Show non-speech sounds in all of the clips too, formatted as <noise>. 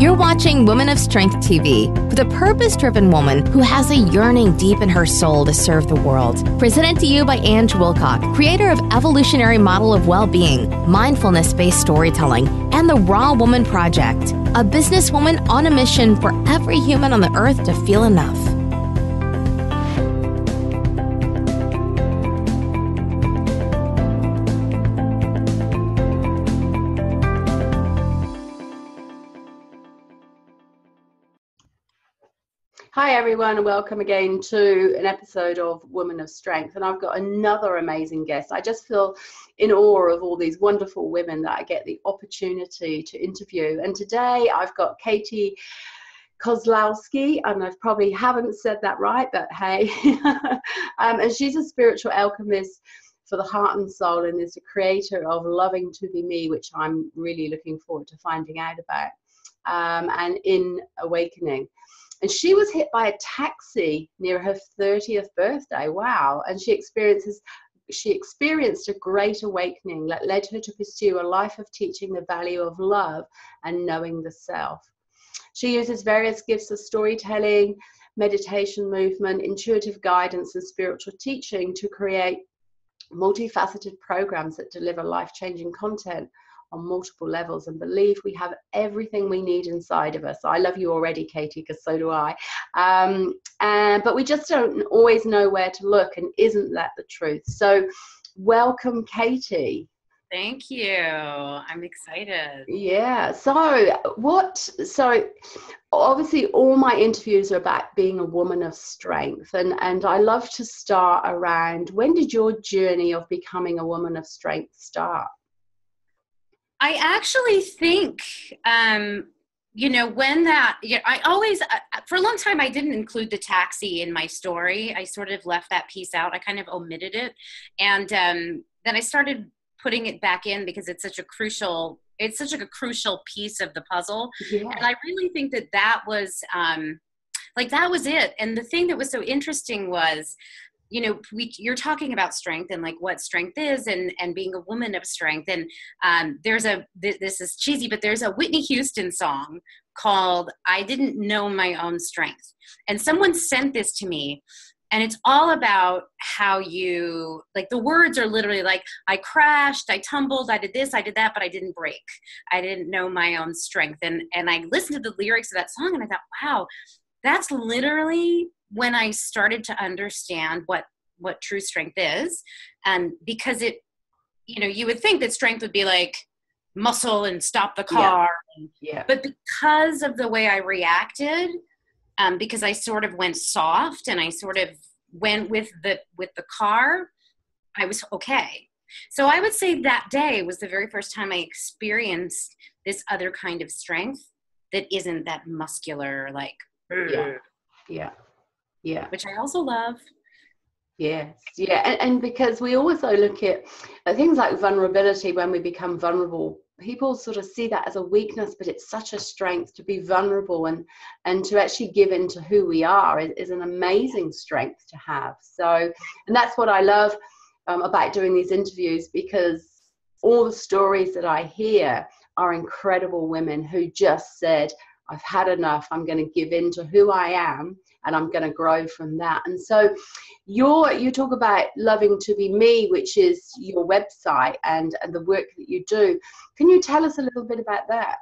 You're watching Women of Strength TV with a purpose driven woman who has a yearning deep in her soul to serve the world. Presented to you by Ange Wilcock, creator of Evolutionary Model of Well-Being, Mindfulness Based Storytelling, and the Raw Woman Project, a businesswoman on a mission for every human on the earth to feel enough. Hi, everyone, and welcome again to an episode of Women of Strength. And I've got another amazing guest. I just feel in awe of all these wonderful women that I get the opportunity to interview. And today I've got Katie Kozlowski, and I probably haven't said that right, but hey. <laughs> um, and she's a spiritual alchemist for the heart and soul and is the creator of Loving to Be Me, which I'm really looking forward to finding out about, um, and in Awakening and she was hit by a taxi near her 30th birthday. Wow. And she experiences she experienced a great awakening that led her to pursue a life of teaching the value of love and knowing the self. She uses various gifts of storytelling meditation movement intuitive guidance and spiritual teaching to create multifaceted programs that deliver life-changing content on multiple levels and believe we have everything we need inside of us. I love you already, Katie, because so do I. Um, and, but we just don't always know where to look, and isn't that the truth? So, welcome, Katie. Thank you. I'm excited. Yeah. So, what? So, obviously, all my interviews are about being a woman of strength, and and I love to start around when did your journey of becoming a woman of strength start? I actually think, um, you know, when that, you know, I always, uh, uh, for a long time, I didn't include the taxi in my story. I sort of left that piece out. I kind of omitted it. And um, then I started putting it back in because it's such a crucial, it's such a crucial piece of the puzzle. Yeah. And I really think that that was, um, like, that was it. And the thing that was so interesting was, you know we, you're talking about strength and like what strength is and and being a woman of strength. And um, there's a this is cheesy but there's a whitney houston song called i didn't know my own strength. And someone sent this to me and it's all about how you like the words are literally like i crashed i tumbled i did this i did that but i didn't break. I didn't know my own strength. And and i listened to the lyrics of that song and i thought wow that's literally when I started to understand what what true strength is, and because it, you know, you would think that strength would be like muscle and stop the car, yeah. yeah. But because of the way I reacted, um, because I sort of went soft and I sort of went with the with the car, I was okay. So I would say that day was the very first time I experienced this other kind of strength that isn't that muscular, like yeah, yeah. Yeah. Which i also love. Yes. Yeah. And, and because we also look at things like vulnerability when we become vulnerable people sort of see that as a weakness but it's such a strength to be vulnerable and and to actually give into who we are is, is an amazing strength to have. So and that's what i love um, about doing these interviews because all the stories that i hear are incredible women who just said i've had enough i'm going to give in to who i am and I'm going to grow from that. And so you're, you talk about loving to be me, which is your website and, and the work that you do. Can you tell us a little bit about that?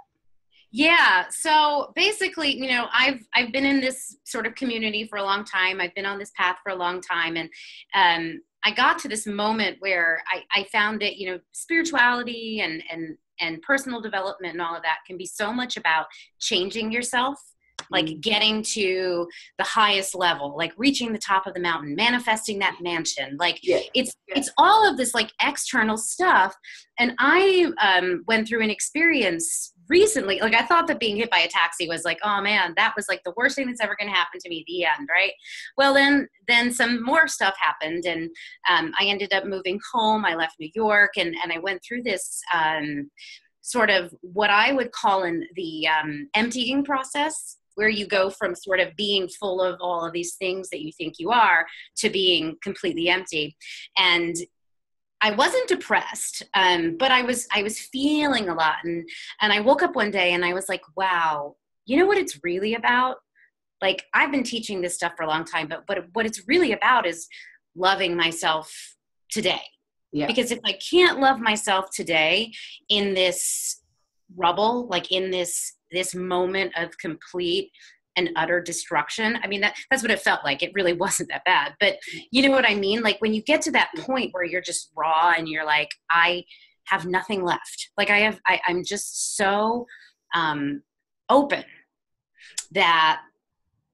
Yeah. So basically, you know, I've I've been in this sort of community for a long time. I've been on this path for a long time, and um, I got to this moment where I, I found that you know spirituality and and and personal development and all of that can be so much about changing yourself like mm. getting to the highest level like reaching the top of the mountain manifesting that mansion like yeah. it's yeah. it's all of this like external stuff and i um, went through an experience recently like i thought that being hit by a taxi was like oh man that was like the worst thing that's ever going to happen to me the end right? Well then then some more stuff happened and um, i ended up moving home i left new york and and i went through this um, sort of what i would call in the um, emptying process where you go from sort of being full of all of these things that you think you are to being completely empty. And I wasn't depressed, um, but I was I was feeling a lot, and and I woke up one day and I was like, wow, you know what it's really about? Like I've been teaching this stuff for a long time, but but what it's really about is loving myself today. Yeah. Because if I can't love myself today in this rubble, like in this this moment of complete and utter destruction. I mean, that that's what it felt like. It really <laughs> wasn't that bad. But you know what I mean? Like when you get to that point where you're just raw and you're like, I have nothing left. Like I have I, I'm just so um open that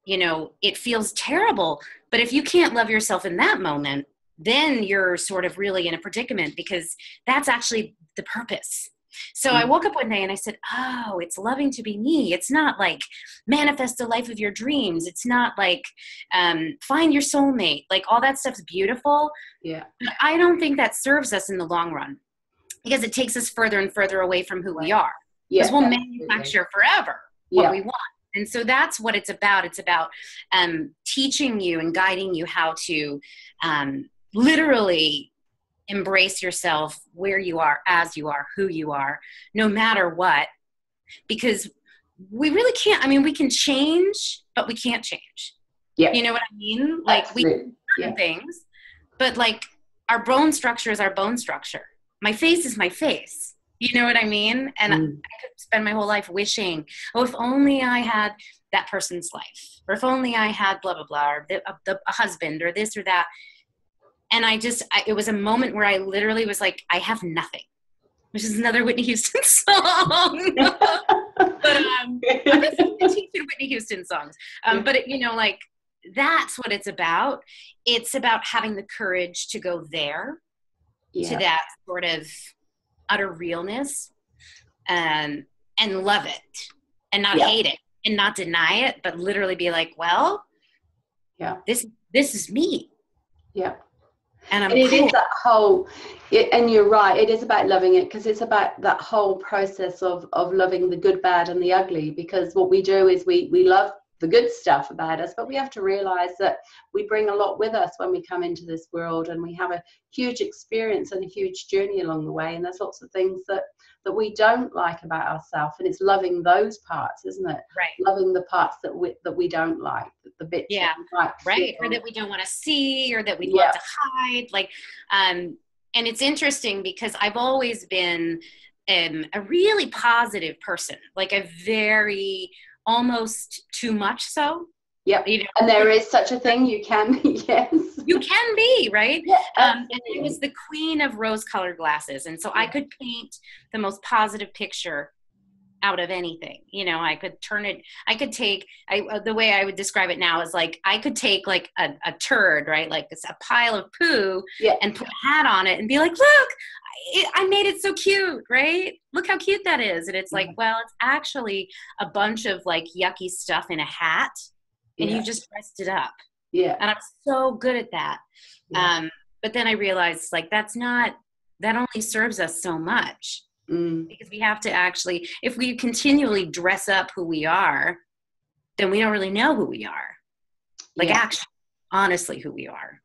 you know it feels terrible. But if you can't love yourself in that moment, then you're sort of really in a predicament because that's actually the purpose so I mm. woke up one day and I said, Oh, it's loving to be me. It's not like manifest the life of your dreams. It's not like um, find your soulmate. Like all that stuff's beautiful. Yeah. But I don't think that serves us in the long run because it takes us further and further away from who we are. Because yeah, we'll manufacture forever what yeah. we want. And so that's what it's about. It's about um, teaching you and guiding you how to um, literally embrace yourself where you are, as you are, who you are, no matter what. Because we really can't, I mean, we can change, but we can't change. Yeah. You know what I mean? Like Absolutely. we yeah. things, but like our bone structure is our bone structure. My face is my face. You know what I mean? And mm. I could spend my whole life wishing, oh, if only I had that person's life, or if only I had blah blah blah, or the, the, a husband, or this or that and I just I, it was a moment where I literally was like, I have nothing, which is another <laughs> Whitney Houston song. <laughs> but um, I'm teaching Whitney Houston songs. Um, but it, you know, like that's what it's about. It's about having the courage to go there, yeah. to that sort of utter realness, and and love it, and not yeah. hate it, and not deny it, but literally be like, well, yeah, this this is me. Yeah and, and it cool. is that whole it, and you're right it is about loving it because it's about that whole process of of loving the good bad and the ugly because what we do is we we love the good stuff about us, but we have to realize that we bring a lot with us when we come into this world and we have a huge experience and a huge journey along the way. And there's lots of things that that we don't like about ourselves and it's loving those parts isn't it right loving the parts that we that we don't like the bits yeah like right or that we don't want to see or that we yeah. want to hide like um and it's interesting because i've always been um, a really positive person like a very almost too much so. Yep. You know? And there is such a thing. You can be, <laughs> yes. You can be, right? Yeah, um, and I was the queen of rose colored glasses. And so. I could paint the most positive picture out of anything. You know, I could turn it, I could take, I, uh, the way I would describe it now is like, I could take like a, a turd, right? Like it's a pile of poo yeah. and put a hat on it and be like, look, it, I made it so cute, right? Look how cute that is. And it's like, well, it's actually a bunch of like yucky stuff in a hat, and yeah. you just dressed it up. Yeah. And I'm so good at that. Yeah. Um, but then I realized like that's not that only serves us so much. Mm. Because we have to actually, if we continually dress up who we are, then we don't really know who we are. Like yeah. actually, honestly, who we are.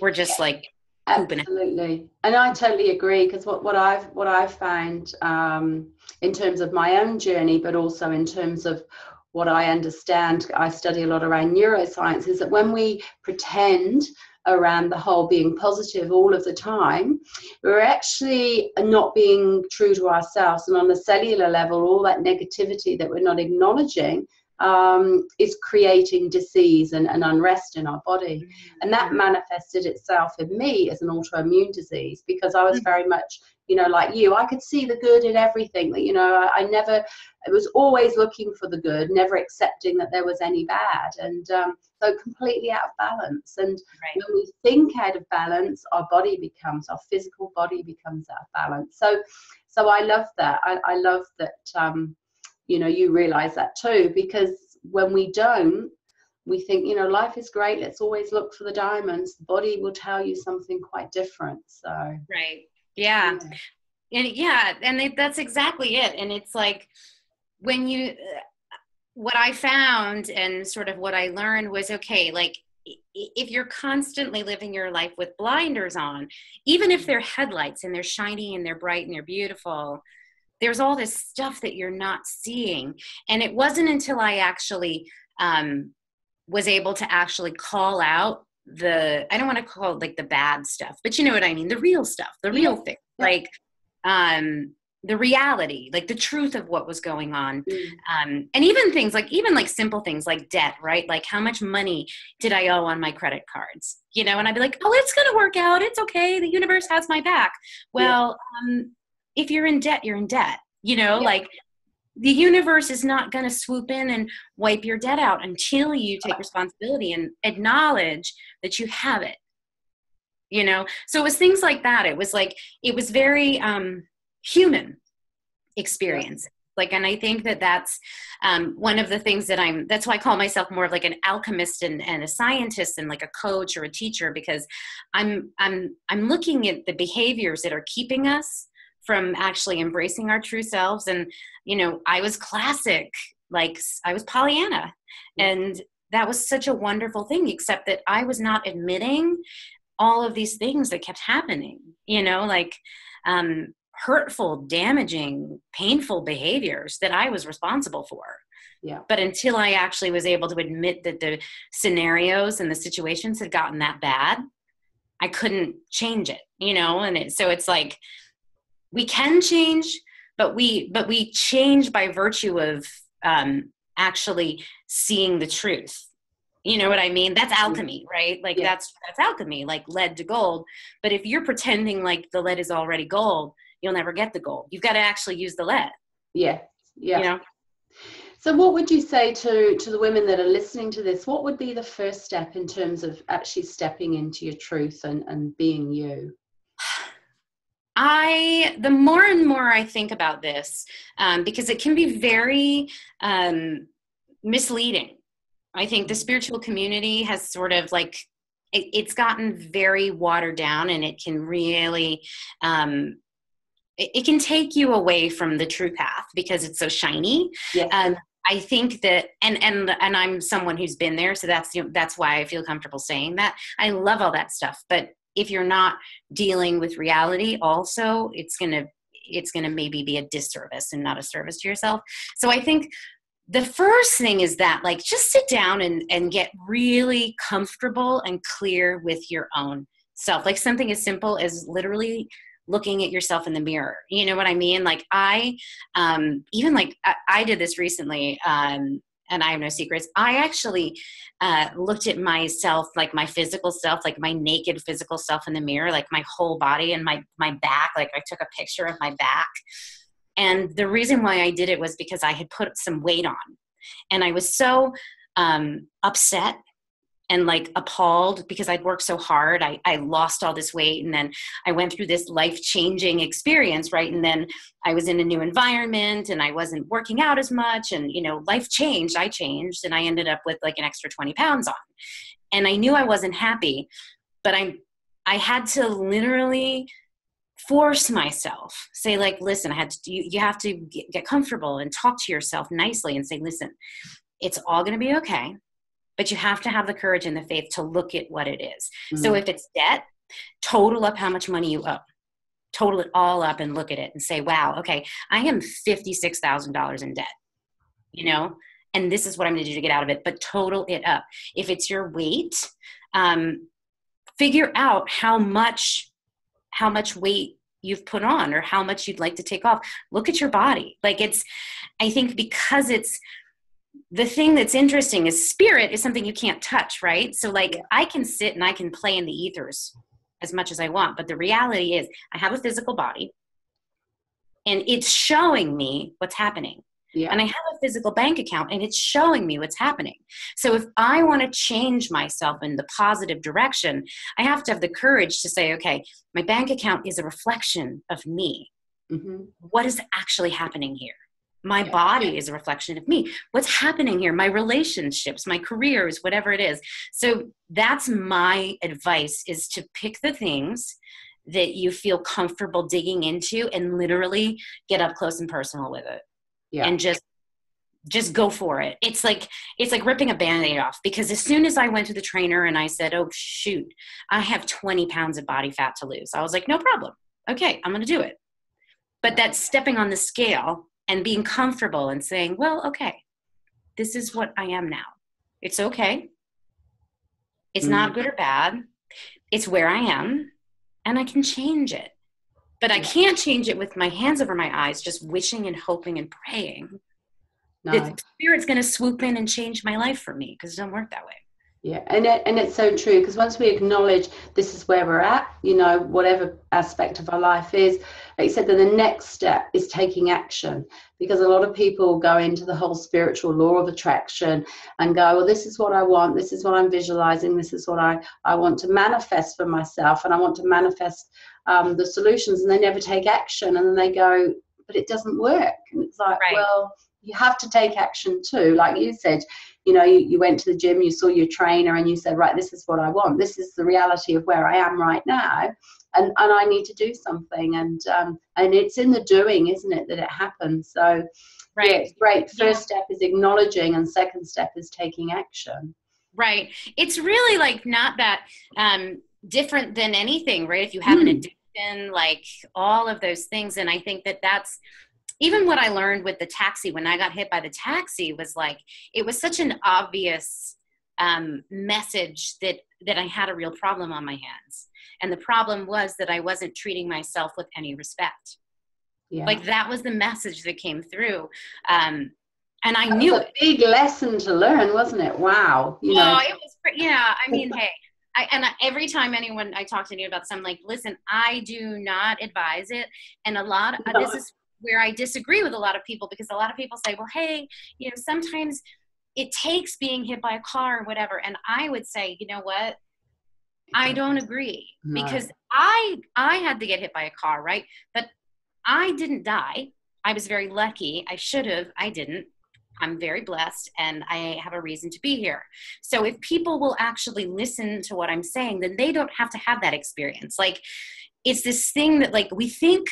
We're just like Absolutely, and I totally agree because what, what I've what I've found um, in terms of my own journey, but also in terms of what I understand, I study a lot around neuroscience, is that when we pretend around the whole being positive all of the time, we're actually not being true to ourselves. And on a cellular level, all that negativity that we're not acknowledging um, is creating disease and, and, unrest in our body. And that mm-hmm. manifested itself in me as an autoimmune disease because I was mm-hmm. very much, you know, like you. I could see the good in everything. That you know, I, I never, I was always looking for the good, never accepting that there was any bad. And um, so completely out of balance. And right. when we think out of balance, our body becomes, our physical body becomes out of balance. So, so I love that. I, I love that. Um, you know you realize that too because when we don't we think you know life is great let's always look for the diamonds the body will tell you something quite different so right yeah, yeah. and yeah and it, that's exactly it. And it's like when you what i found and sort of what i learned was okay like if you're constantly living your life with blinders on even if they're headlights and they're shiny and they're bright and they're beautiful there's all this stuff that you're not seeing. And it wasn't until i actually um, was able to actually call out the i don't want to call it like the bad stuff but you know what i mean the real stuff the real yeah. thing like um the reality like the truth of what was going on mm. um, and even things like even like simple things like debt right like how much money did i owe on my credit cards you know and i'd be like oh it's gonna work out it's okay the universe has my back well yeah. um, if you're in debt you're in debt you know yeah. like the universe is not going to swoop in and wipe your debt out until you take responsibility and acknowledge that you have it. You know? So it was things like that. It was like it was very um human experience. Like and i think that that's um, one of the things that i'm that's why i call myself more of like an alchemist and, and a scientist and like a coach or a teacher because i'm i'm i'm looking at the behaviors that are keeping us from actually embracing our true selves and you know i was classic like i was pollyanna and that was such a wonderful thing except that i was not admitting all of these things that kept happening you know like um hurtful, damaging, painful behaviors that I was responsible for. Yeah. But until I actually was able to admit that the scenarios and the situations had gotten that bad, I couldn't change it, you know? And it, so it's like we can change, but we but we change by virtue of um actually seeing the truth you know what i mean that's alchemy right like yeah. that's that's alchemy like lead to gold but if you're pretending like the lead is already gold you'll never get the gold. You've got to actually use the lead. Yeah. Yeah. You know? So what would you say to to the women that are listening to this? What would be the first step in terms of actually stepping into your truth and, and being you? I the more and more I think about this, um, because it can be very um, misleading. I think the spiritual community has sort of like it, it's gotten very watered down, and it can really um, it, can take you away from the true path because it's so shiny. Yes. Um, I think that, and and and I'm someone who's been there, so that's you know, that's why I feel comfortable saying that. I love all that stuff, but if you're not dealing with reality, also, it's gonna it's gonna maybe be a disservice and not a service to yourself. So I think the first thing is that like just sit down and and get really comfortable and clear with your own self. Like something as simple as literally looking at yourself in the mirror you know what i mean like i um even like i, I did this recently um and I have no secrets. I actually uh, looked at myself, like my physical self, like my naked physical self in the mirror, like my whole body and my my back. Like I took a picture of my back, and the reason why I did it was because I had put some weight on, and I was so um, upset and like appalled because I'd worked so hard. I, I lost all this weight and then I went through this life changing experience, right? And then I was in a new environment and I wasn't working out as much. And, you know, life changed. I changed and I ended up with like an extra 20 pounds on. And I knew I wasn't happy, but I, I had to literally force myself say like listen i had to you, you have to get, get comfortable and talk to yourself nicely and say listen it's all going to be okay but you have to have the courage and the faith to look at what it is. Mm-hmm. So if it's debt, total up how much money you owe. Total it all up and look at it and say, wow, okay, I am $56,000 in debt, you know, and this is what I'm going to do to get out of it, but total it up. If it's your weight, um, figure out how much, how much weight you've put on or how much you'd like to take off. Look at your body. Like it's, I think because it's the thing that's interesting is spirit is something you can't touch, right? So, like, yeah. I can sit and I can play in the ethers as much as I want, but the reality is, I have a physical body and it's showing me what's happening. Yeah. And I have a physical bank account and it's showing me what's happening. So if I want to change myself in the positive direction, I have to have the courage to say, okay, my bank account is a reflection of me. Mm-hmm. What is actually happening here? My body is a reflection of me. What's happening here? My relationships my careers whatever it is. So that's my advice is to pick the things that you feel comfortable digging into and literally get up close and personal with it. Yeah. and just just go for it. It's like it's like ripping a band-aid off because as soon as i went to the trainer and i said oh shoot i have 20 pounds of body fat to lose i was like no problem. Okay i'm gonna do it. But that's stepping on the scale and being comfortable and saying, well, okay, this is what I am now. It's okay. It's mm. not good or bad. It's where I am, and I can change it. But I can't change it with my hands over my eyes, just wishing and hoping and praying. No. The spirit's going to swoop in and change my life for me because it doesn't work that way. Yeah, and it, and it's so true because once we acknowledge this is where we're at, you know, whatever aspect of our life is, like you said, then the next step is taking action. Because a lot of people go into the whole spiritual law of attraction and go, well, this is what I want, this is what I'm visualizing, this is what I I want to manifest for myself, and I want to manifest um, the solutions, and they never take action, and then they go, but it doesn't work, and it's like, right. well you have to take action too like you said you know you, you went to the gym you saw your trainer and you said right this is what i want. This is the reality of where i am right now. And and i need to do something. And um and it's in the doing isn't it that it happens. So right. yeah, it's great. First yeah. step is acknowledging and second step is taking action. Right. It's really like not that um different than anything right? If you have mm. an addiction like all of those things. And i think that that's even what I learned with the taxi when I got hit by the taxi was like it was such an obvious um, message that that I had a real problem on my hands, and the problem was that I wasn't treating myself with any respect. Yeah. Like that was the message that came through. Um, and I that knew a big lesson to learn, wasn't it? Wow. You know. it was. Yeah, I mean, hey, I, and every time anyone I talk to you about something, like, listen, I do not advise it, and a lot. Of, no. This is where I disagree with a lot of people because a lot of people say, well, hey, you know, sometimes it takes being hit by a car or whatever. And I would say, you know what? I don't agree no. because I I had to get hit by a car, right? But I didn't die. I was very lucky. I should have. I didn't. I'm very blessed and I have a reason to be here. So if people will actually listen to what I'm saying, then they don't have to have that experience. Like it's this thing that like we think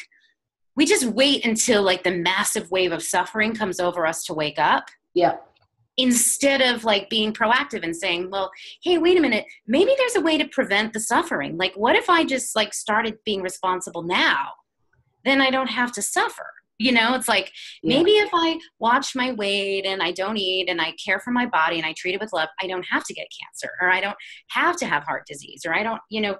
we just wait until like the massive wave of suffering comes over us to wake up. Yeah. Instead of like being proactive and saying, well, hey, wait a minute, maybe there's a way to prevent the suffering. Like, what if I just like started being responsible now? Then I don't have to suffer. You know, it's like yeah. maybe if I watch my weight and I don't eat and I care for my body and I treat it with love, I don't have to get cancer or I don't have to have heart disease or I don't, you know,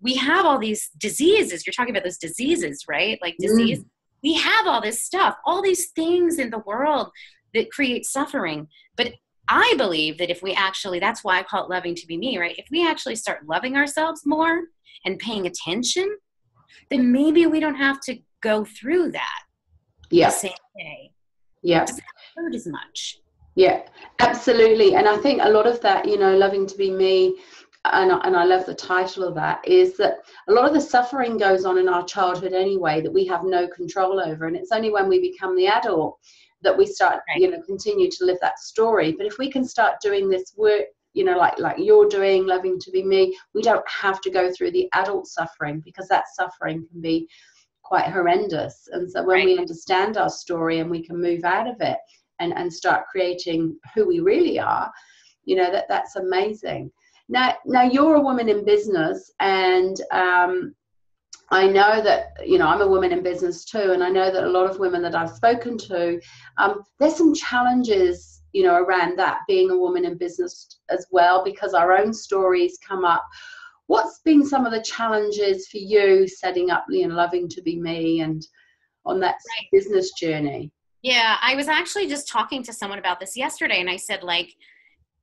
we have all these diseases. You're talking about those diseases, right? Like mm. disease. Mm. We have all this stuff, all these things in the world that create suffering. But I believe that if we actually, that's why I call it loving to be me, right? If we actually start loving ourselves more and paying attention, then maybe we don't have to go through that yeah. the same day. Yeah. It doesn't hurt as much. Yeah, absolutely. And I think a lot of that, you know, loving to be me, and, and I love the title of that, is that a lot of the suffering goes on in our childhood anyway that we have no control over. And it's only when we become the adult that we start, right. you know, continue to live that story. But if we can start doing this work, you know, like like you're doing, loving to be me, we don't have to go through the adult suffering because that suffering can be quite horrendous. And so when right. we understand our story and we can move out of it and, and start creating who we really are, you know, that that's amazing. Now, now you're a woman in business, and um, I know that you know I'm a woman in business too, and I know that a lot of women that I've spoken to, um, there's some challenges you know around that being a woman in business as well because our own stories come up. What's been some of the challenges for you setting up, you know, loving to be me and on that right. business journey? Yeah, I was actually just talking to someone about this yesterday, and I said like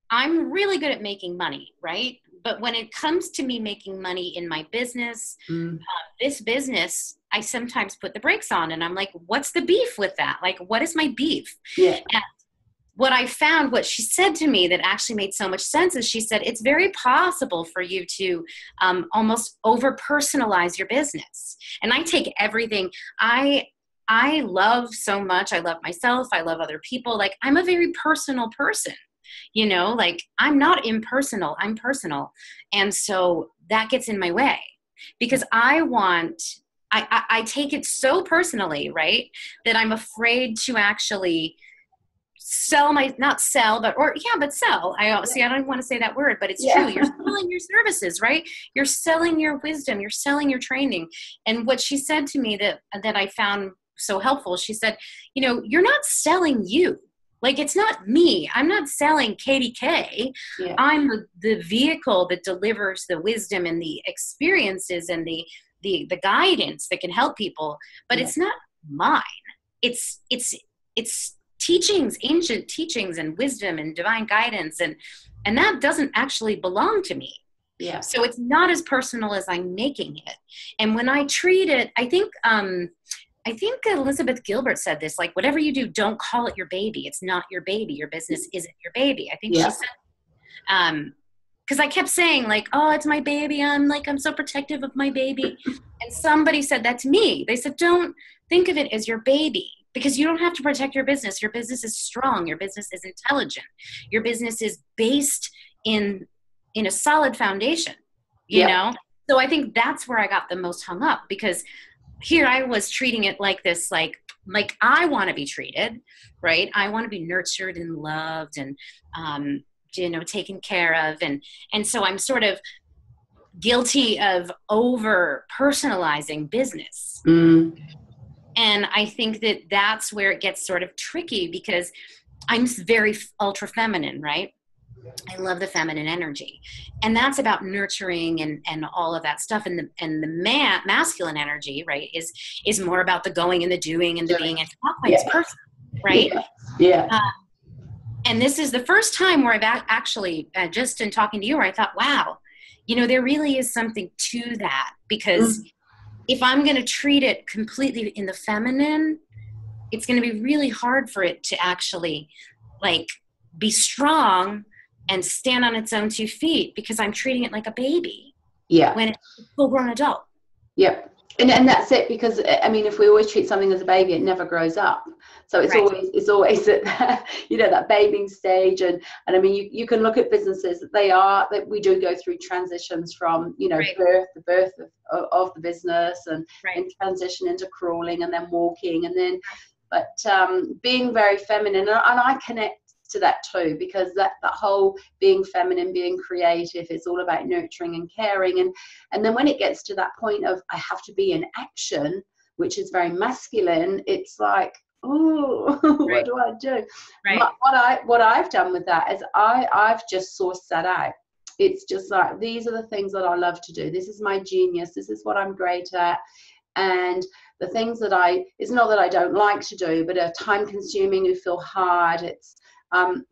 I'm really good at making money, right? But when it comes to me making money in my business, mm. uh, this business, I sometimes put the brakes on and I'm like, what's the beef with that? Like, what is my beef? Yeah. And what I found, what she said to me that actually made so much sense is she said, it's very possible for you to um, almost over personalize your business. And I take everything, I I love so much. I love myself. I love other people. Like, I'm a very personal person you know like i'm not impersonal i'm personal and so that gets in my way because i want I, I, I take it so personally right that i'm afraid to actually sell my not sell but or yeah but sell i uh, see i don't want to say that word but it's yeah. true you're selling your services right you're selling your wisdom you're selling your training and what she said to me that that i found so helpful. She said, you know, you're not selling you. Like it's not me. I'm not selling KDK. Yeah. I'm the, the vehicle that delivers the wisdom and the experiences and the the the guidance that can help people. But yeah. it's not mine. It's it's it's teachings, ancient teachings and wisdom and divine guidance and and that doesn't actually belong to me. Yeah. So it's not as personal as I'm making it. And when I treat it, I think um I think Elizabeth Gilbert said this like, whatever you do, don't call it your baby. It's not your baby. Your business isn't your baby. I think yeah. she said, um, because I kept saying, like, oh, it's my baby. I'm like, I'm so protective of my baby. and somebody said that to me. They said, don't think of it as your baby because you don't have to protect your business. Your business is strong. Your business is intelligent. Your business is based in in a solid foundation. You yeah. know. So I think that's where I got the most hung up because here I was treating it like this, like like I want to be treated, right? I want to be nurtured and loved and um, you know taken care of, and and so I'm sort of guilty of over personalizing business. Mm. And I think that that's where it gets sort of tricky because I'm very ultra feminine, right? I love the feminine energy. And that's about nurturing and, and all of that stuff. And the and the man masculine energy, right, is is more about the going and the doing and the being and yeah. person, right? Yeah. yeah. Uh, and this is the first time where I've actually uh, just in talking to you, where I thought, wow, you know, there really is something to that because mm. if I'm going to treat it completely in the feminine, it's going to be really hard for it to actually like be strong and stand on its own two feet because I'm treating it like a baby. Yeah. When it's a full grown adult. Yep. And, and that's it because I mean if we always treat something as a baby it never grows up so it's right. always it's always at <laughs> that, you know that babying stage and and I mean you, you can look at businesses that they are that we do go through transitions from you know right. birth the birth of, of the business and, right. and transition into crawling and then walking and then but um, being very feminine and, and I connect to that too because that that whole being feminine being creative is all about nurturing and caring. And and then when it gets to that point of i have to be in action which is very masculine it's like oh <laughs> what do i do? Right. what i what i've done with that is i i've just sourced that out. It's just like these are the things that i love to do. This is my genius. This is what i'm great at. And the things that I, it's not that I don't like to do, but are time consuming, who feel hard. It's um,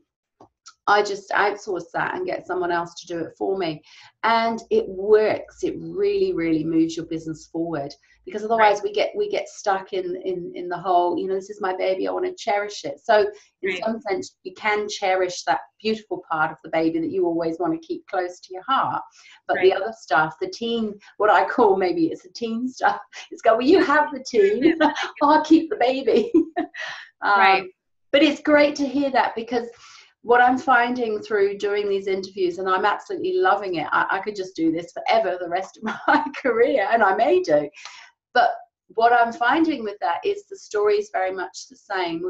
I just outsource that and get someone else to do it for me. And it works. It really, really moves your business forward because otherwise right. we get we get stuck in, in in the whole, you know, this is my baby, I want to cherish it. So in right. some sense you can cherish that beautiful part of the baby that you always want to keep close to your heart. But right. the other stuff, the teen, what I call maybe it's the teen stuff, it's go, well you have the teen, <laughs> <laughs> I'll keep the baby. <laughs> um, right but it's great to hear that because what I'm finding through doing these interviews, and I'm absolutely loving it. I, I, could just do this forever the rest of <laughs> my career, and I may do. But what I'm finding with that is the story is very much the same.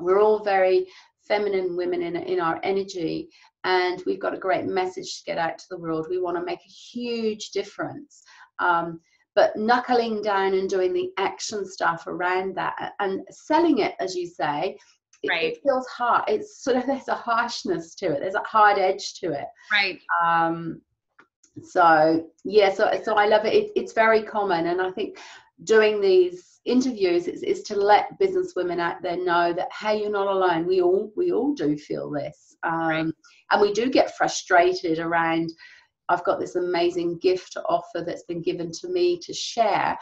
We're all very feminine women in, in our energy, and we've got a great message to get out to the world. We want to make a huge difference. Um, but knuckling down and doing the action stuff around that and selling it, as you say, right. it feels hard. It's sort of <laughs> there's a harshness to it. There's a hard edge to it. Right. Um. So yeah. So so I love it. it it's very common, and I think doing these interviews is, is to let business women out there know that hey, you're not alone. We all we all do feel this, um, right. and we do get frustrated around. I've got this amazing gift to offer that's been given to me to share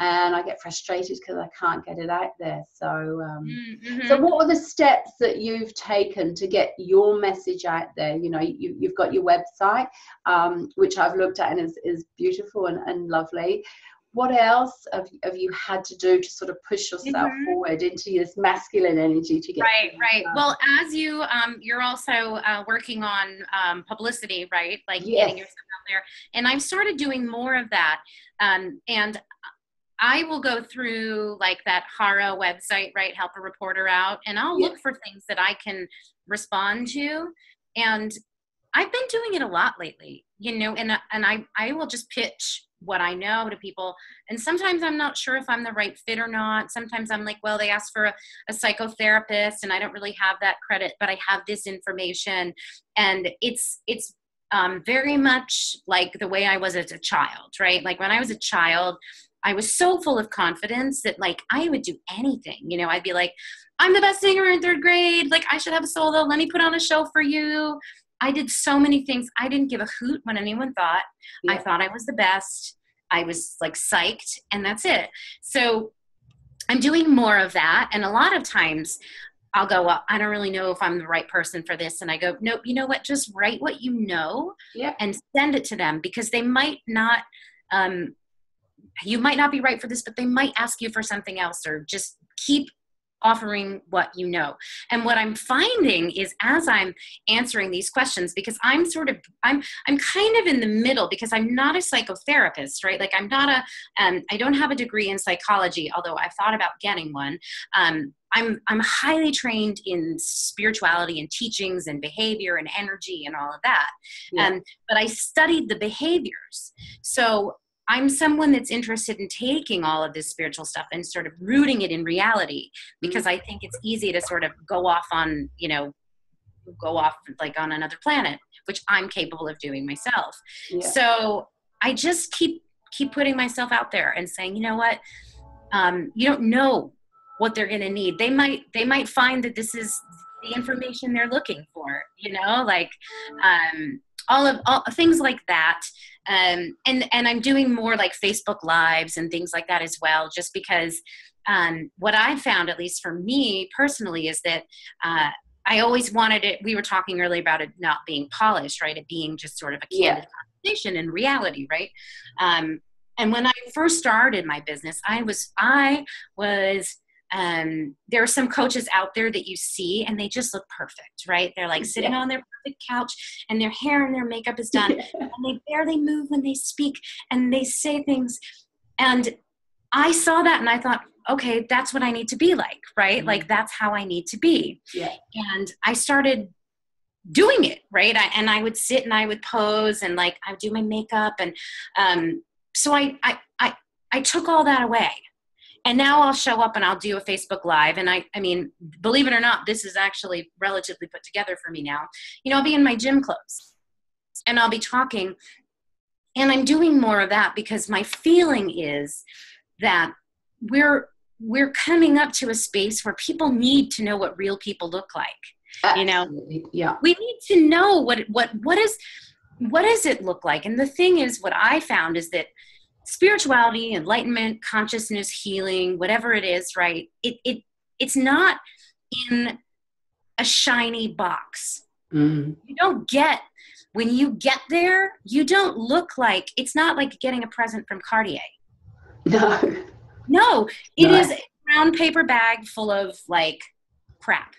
and I get frustrated because I can't get it out there. So, um, mm-hmm. so what are the steps that you've taken to get your message out there? You know, you, have got your website, um, which I've looked at and is, is beautiful and, and lovely. What else have, have you had to do to sort of push yourself mm-hmm. forward into this masculine energy to get right, right? Well, as you, um, you're also uh, working on um, publicity, right? Like yes. getting yourself out there, and I've started doing more of that. Um, and I will go through like that HARO website, right? Help a reporter out, and I'll yeah. look for things that I can respond to. And I've been doing it a lot lately, you know, and and I I will just pitch what I know to people. And sometimes I'm not sure if I'm the right fit or not. Sometimes I'm like, well, they asked for a, a psychotherapist and I don't really have that credit, but I have this information. And it's, it's, um, very much like the way I was as a child, right? Like when I was a child, I was so full of confidence that like I would do anything. You know, I'd be like, I'm the best singer in third grade. Like I should have a solo. Let me put on a show for you. I did so many things. I didn't give a hoot when anyone thought. Yeah. I thought I was the best. I was like psyched, and that's it. So I'm doing more of that. And a lot of times I'll go, well, I don't really know if I'm the right person for this. And I go, nope, you know what? Just write what you know yeah. and send it to them because they might not, um, you might not be right for this, but they might ask you for something else or just keep offering what you know and what i'm finding is as i'm answering these questions because i'm sort of i'm i'm kind of in the middle because i'm not a psychotherapist right like i'm not a um, i don't have a degree in psychology although i've thought about getting one um, I'm I'm highly trained in spirituality and teachings and behavior and energy and all of that. Yeah. Um, but I studied the behaviors. So I'm someone that's interested in taking all of this spiritual stuff and sort of rooting it in reality because I think it's easy to sort of go off on, you know, go off like on another planet, which I'm capable of doing myself. Yeah. So I just keep keep putting myself out there and saying, you know what, um, you don't know what they're going to need. They might they might find that this is the information they're looking for. You know, like um, all of all things like that. Um, and and i'm doing more like facebook lives and things like that as well just because um, what i found at least for me personally is that uh, i always wanted it we were talking earlier about it not being polished right? It being just sort of a candid yeah. conversation in reality right? Um, and when i first started my business i was i was um, there are some coaches out there that you see and they just look perfect, right? They're like sitting yeah. on their perfect couch and their hair and their makeup is done <laughs> and they barely move when they speak and they say things. And I saw that and I thought, okay, that's what I need to be like, right? Mm-hmm. Like that's how I need to be. Yeah. And I started doing it, right? I, and I would sit and I would pose and like I would do my makeup and um, so I, I I I took all that away and now I'll show up and I'll do a Facebook Live. And I, I mean, believe it or not, this is actually relatively put together for me now. You know, I'll be in my gym clothes and I'll be talking. And I'm doing more of that because my feeling is that we're we're coming up to a space where people need to know what real people look like. Absolutely. You know, yeah. We need to know what what what is what does it look like? And the thing is, what I found is that spirituality, enlightenment, consciousness, healing, whatever it is, right? It it it's not in a shiny box. Mm. You don't get when you get there, you don't look like it's not like getting a present from Cartier. No. No, it no. is a brown paper bag full of like crap.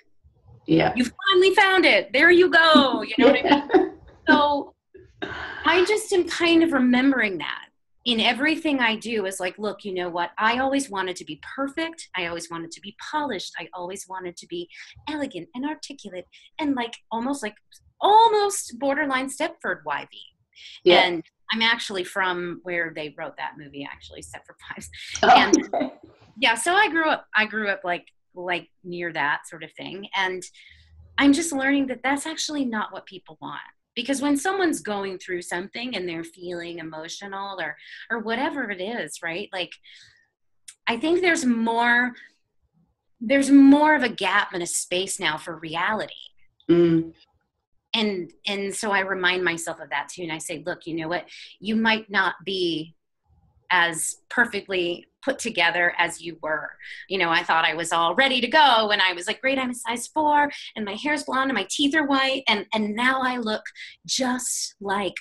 Yeah. You finally found it. There you go. You know yeah. what I mean? <laughs> So I just am kind of remembering that in everything I do is like, look, you know what? I always wanted to be perfect. I always wanted to be polished. I always wanted to be elegant and articulate and like almost like almost borderline Stepford Wivey. Yeah. And I'm actually from where they wrote that movie, actually, Stepford Wives. Oh, and okay. yeah, so I grew up. I grew up like like near that sort of thing, and I'm just learning that that's actually not what people want because when someone's going through something and they're feeling emotional or or whatever it is right? Like i think there's more there's more of a gap and a space now for reality. Mm. and and so i remind myself of that too. And i say look you know what? You might not be as perfectly put together as you were. You know, I thought I was all ready to go and I was like, great, I'm a size four and my hair's blonde and my teeth are white. And, and now I look just like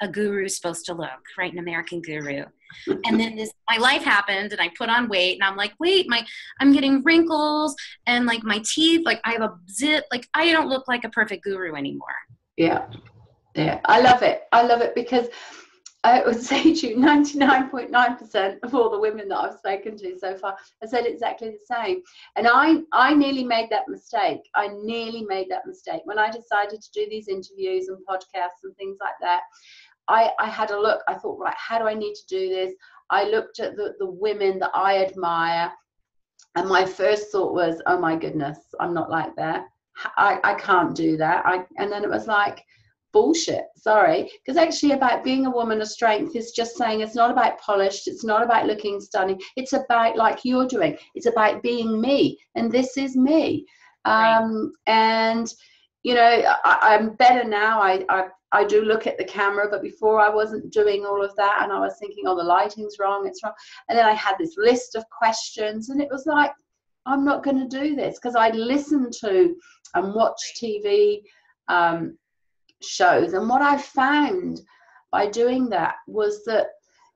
a guru is supposed to look, right? An American guru. and then this, my life happened and I put on weight and I'm like, wait, my, I'm getting wrinkles and like my teeth, like I have a zit, like I don't look like a perfect guru anymore. Yeah. Yeah. I love it. I love it because I would <laughs> say to you, 99.9% of all the women that I've spoken to so far have said exactly the same. And I, I nearly made that mistake. I nearly made that mistake when I decided to do these interviews and podcasts and things like that. I, I had a look. I thought, right, how do I need to do this? I looked at the, the women that I admire, and my first thought was, oh my goodness, I'm not like that. I, I can't do that. I, and then it was like, bullshit sorry because actually about being a woman of strength is just saying it's not about polished it's not about looking stunning it's about like you're doing it's about being me and this is me right. um, and you know I, am better now I, I I do look at the camera, but before I wasn't doing all of that, and I was thinking, oh, the lighting's wrong, it's wrong. And then I had this list of questions, and it was like, I'm not going to do this because I listened to and watched TV um, shows. And what I found by doing that was that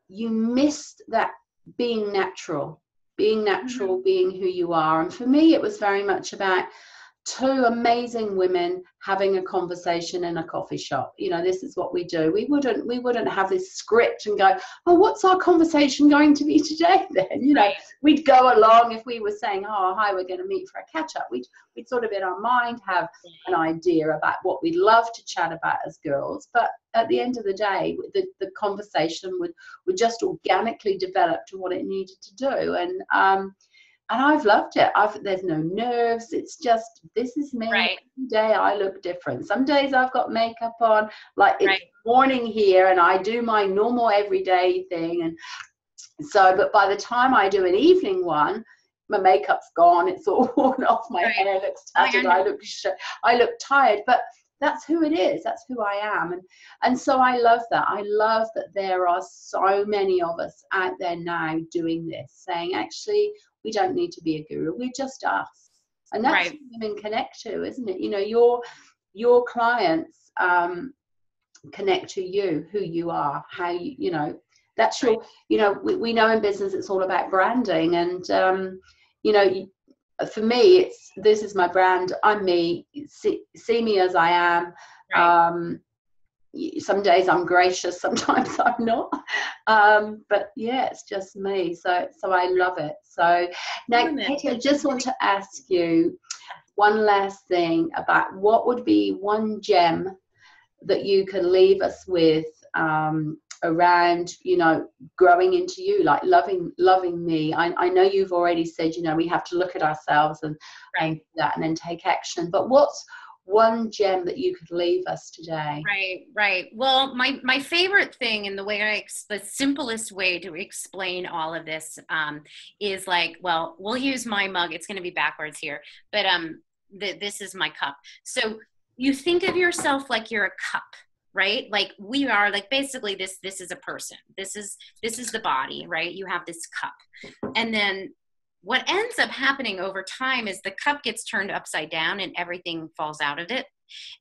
you missed that being natural, being natural, mm-hmm. being who you are. And for me, it was very much about two amazing women having a conversation in a coffee shop. You know this is what we do. We wouldn't we wouldn't have this script and go oh what's our conversation going to be <laughs> today then? You know we'd go along if we were saying oh hi we're going to meet for a catch up. We'd, we'd sort of in our mind have an idea about what we'd love to chat about as girls but at the end of the day the, the conversation would would just organically develop to what it needed to do. And um and I've loved it. I've there's no nerves. It's just this is me. Right. Every day I look different. Some days I've got makeup on, like it's right. morning here, and I do my normal everyday thing. And so, but by the time I do an evening one, my makeup's gone. It's all <laughs> worn off. My right. hair looks tattered. I, I look I look tired. But that's who it is that's who i am and and so i love that i love that there are so many of us out there now doing this saying actually we don't need to be a guru we're just us and that's right. what women connect to isn't it you know your your clients um, connect to you who you are how you you know that's your you know we, we know in business it's all about branding and um, you know for me it's this is my brand i'm me see, see me as i am right. um, some days I'm gracious, <laughs> sometimes I'm not. Um, but yeah, it's just me. So so I love it. So now, Katie, I just want to ask you one last thing about what would be one gem that you could leave us with um, around you know growing into you like loving loving me I, I know you've already said you know we have to look at ourselves and, right. and that and then take action but what's one gem that you could leave us today. Right right. Well my my favorite thing and the way i the simplest way to explain all of this um, is like well we'll use my mug. It's going to be backwards here. But um th- this is my cup. So you think of yourself like you're a cup right? Like we are like basically this this is a person. This is this is the body right? You have this cup. And then what ends up happening over time is the cup gets turned upside down and everything falls out of it.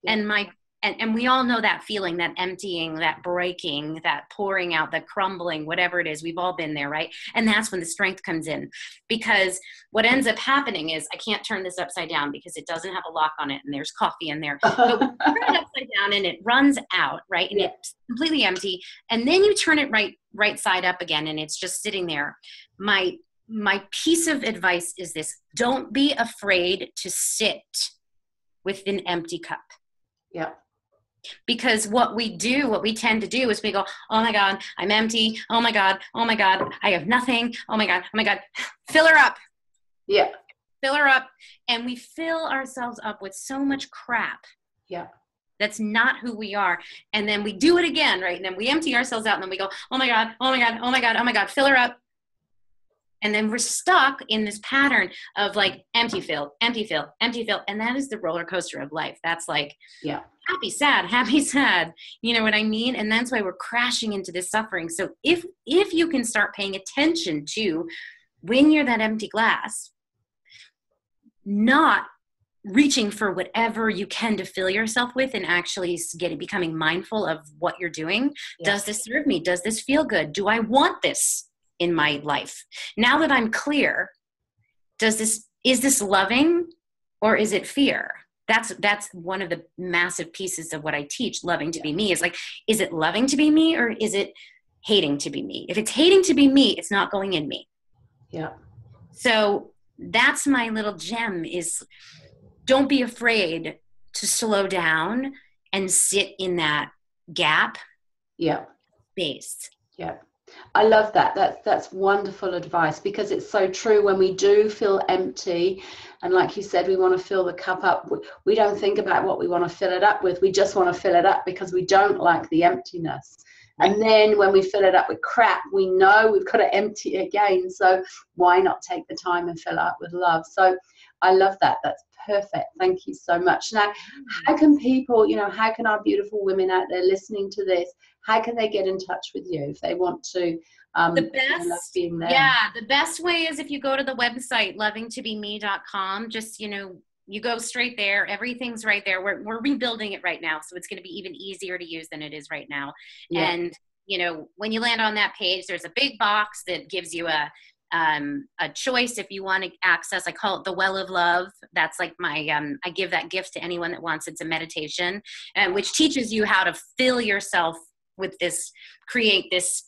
Yeah. and my and, and we all know that feeling that emptying that breaking that pouring out the crumbling whatever it is we've all been there right? And that's when the strength comes in. Because what ends up happening is i can't turn this upside down because it doesn't have a lock on it and there's coffee in there. But <laughs> turn it upside down and it runs out right? And yeah. it's completely empty. And then you turn it right right side up again and it's just sitting there. My my piece of advice is this don't be afraid to sit with an empty cup. Yeah. Because what we do, what we tend to do is we go, oh my God, I'm empty. Oh my God, oh my God, I have nothing. Oh my God, oh my God, <sighs> fill her up. Yeah. Fill her up. And we fill ourselves up with so much crap. Yeah. That's not who we are. And then we do it again, right? And then we empty ourselves out and then we go, oh my God, oh my God, oh my God, oh my God, fill her up, and then we're stuck in this pattern of like empty fill, empty fill, empty fill. And that is the roller coaster of life. That's like yeah. happy, sad, happy, <laughs> sad. You know what I mean? And that's why we're crashing into this suffering. So if if you can start paying attention to when you're that empty glass, not reaching for whatever you can to fill yourself with and actually getting becoming mindful of what you're doing. Does this serve me? Does this feel good? Do I want this? In my life. Now that I'm clear, does this is this loving or is it fear? That's that's one of the massive pieces of what I teach. Loving to be me is like, is it loving to be me or is it hating to be me? If it's hating to be me, it's not going in me. Yeah. So that's my little gem is don't be afraid to slow down and sit in that gap Yeah. Space. Yeah. I love that. That's that's wonderful advice because it's so true. When we do feel empty and like you said we want to fill the cup up we don't think about what we want to fill it up with. We just want to fill it up because we don't like the emptiness. And then when we fill it up with crap we know we've got to empty it again. So why not take the time and fill it up with love? So I love that. That's perfect. Thank you so much. Now how can people you know how can our beautiful women out there listening to this how can they get in touch with you if they want to um, the best yeah the best way is if you go to the website lovingtobeme.com just you know you go straight there. Everything's right there. We're, we're rebuilding it right now so it's going to be even easier to use than it is right now. Yeah. and you know when you land on that page there's a big box that gives you a um, a choice if you want to access i call it the well of love. That's like my um, i give that gift to anyone that wants it's a meditation and which teaches you how to fill yourself with this create this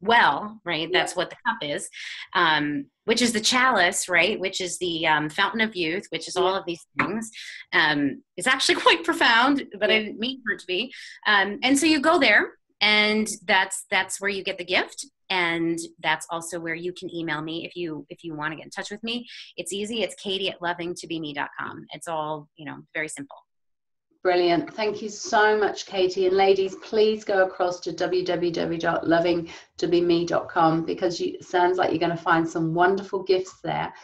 well right? Yeah. that's what the cup is um, which is the chalice right? Which is the um, fountain of youth which is all of these things um, it's actually <laughs> quite profound but yeah. i didn't mean for it to be. Um, and so you go there and that's that's where you get the gift and that's also where you can email me if you if you want to get in touch with me it's easy it's katie at lovingtobeme.com it's all you know very simple Brilliant. Thank you so much, Katie. And ladies, please go across to www.lovingtobeme.com because you, it sounds like you're going to find some wonderful gifts there.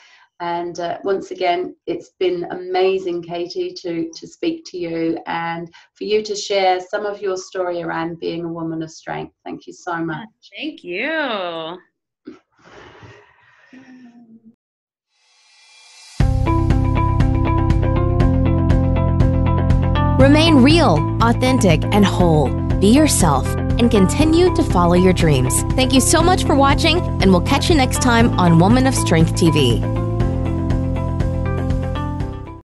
And uh, once again, it's been amazing, Katie, to, to speak to you and for you to share some of your story around being a woman of strength. Thank you so much. Thank you. Remain real, authentic, and whole. Be yourself and continue to follow your dreams. Thank you so much for watching, and we'll catch you next time on Woman of Strength TV.